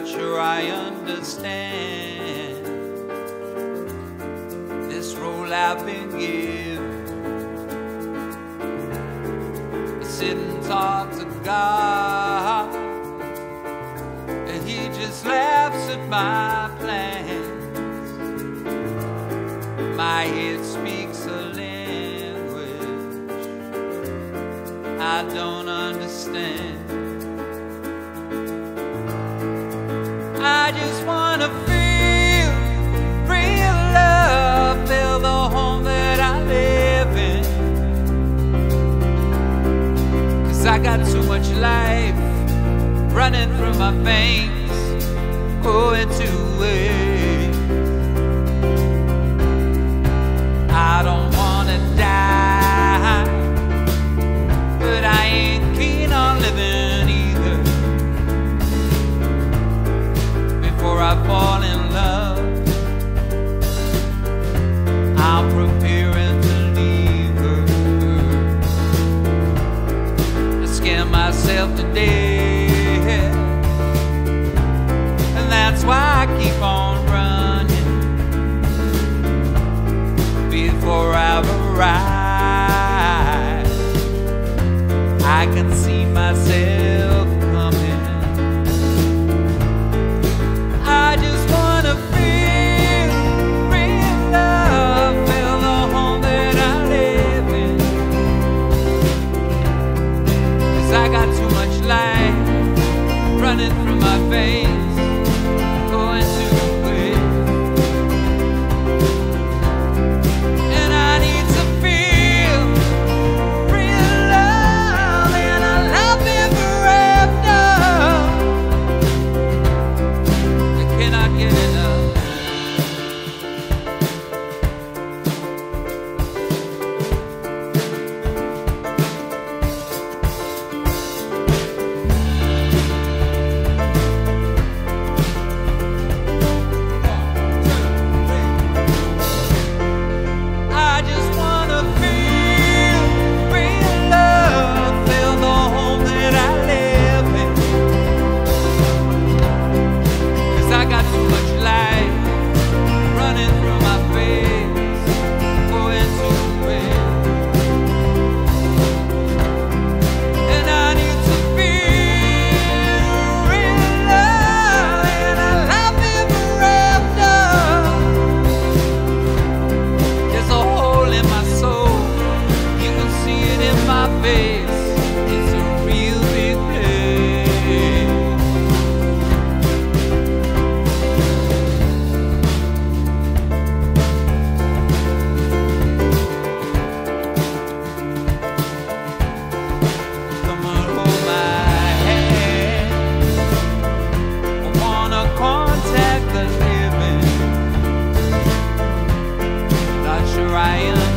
not sure I understand this role I've been given. I sit and talk to God, and He just laughs at my plans. My head speaks a language I don't understand. Got too much life running through my veins, oh, going two ways. Myself to and that's why I keep on running before I've arrived. I can see Shariah.